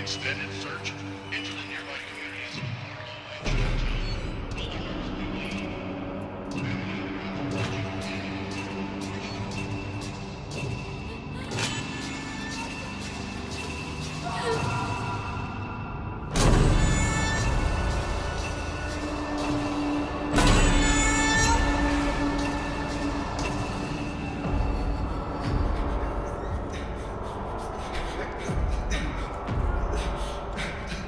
extended search.